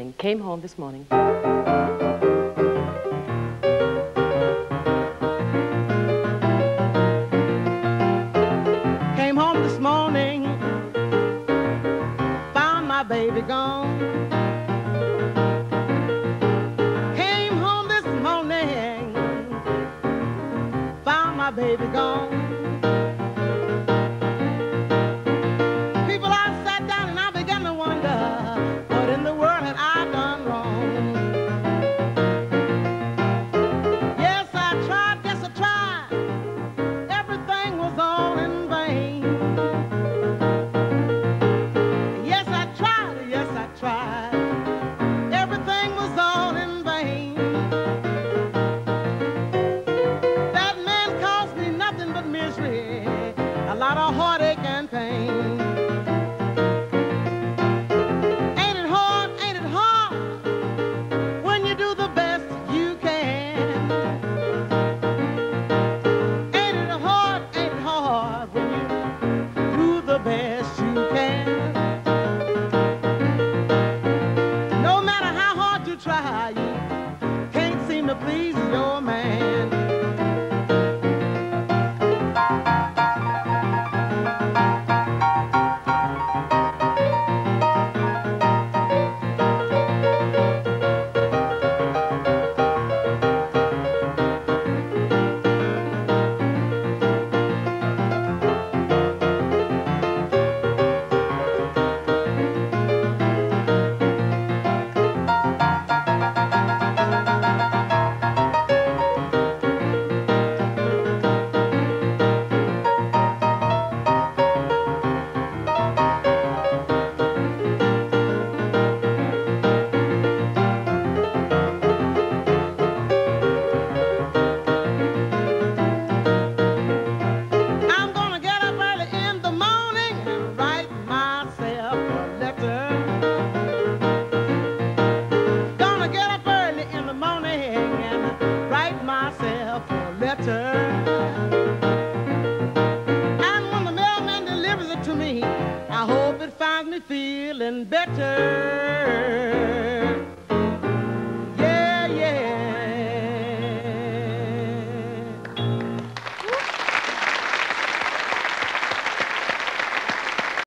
and came home this morning. Came home this morning, found my baby gone. Came home this morning, found my baby gone. trying. it found me feeling better.